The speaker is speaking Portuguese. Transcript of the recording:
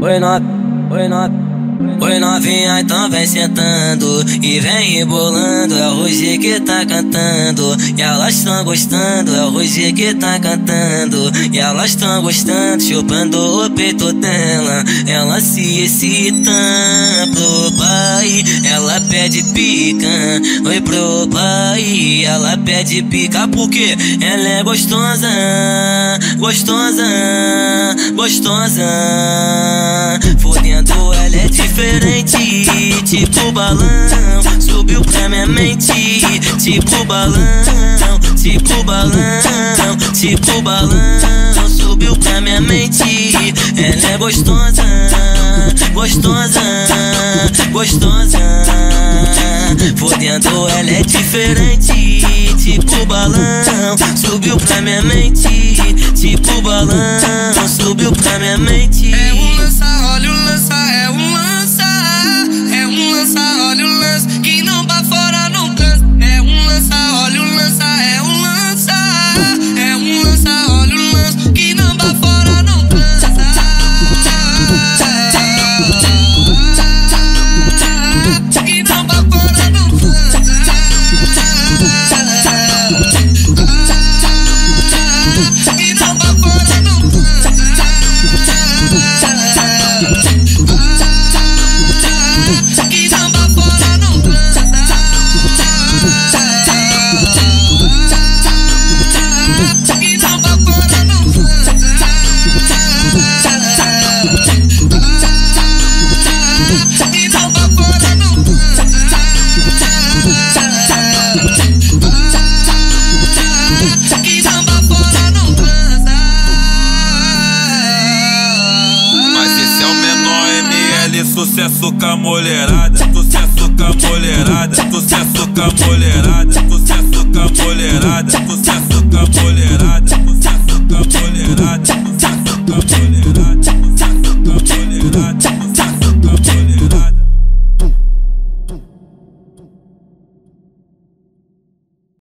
We're not, we're not. Oi novinha, então vem sentando e vem rebolando. É o Roger que tá cantando e elas tão gostando. É o Roger que tá cantando e elas tão gostando. Chupando o peito dela, ela se excita pro pai. Ela pede pica, oi pro pai. Ela pede pica porque ela é gostosa, gostosa, gostosa. Fodendo ela tipo balão, subiu pra minha mente, tipo balão, tipo balão, tipo balão, subiu pra minha mente. Ela é gostosa, gostosa, gostosa. Fodendo, ela é diferente, tipo balão, subiu pra minha mente, tipo balão, subiu pra minha mente. Sucesso com a mulherada, sucesso com a mulherada, sucesso com a mulherada, sucesso com a mulherada, sucesso com a mulherada, sucesso com a mulherada, sucesso com a mulherada,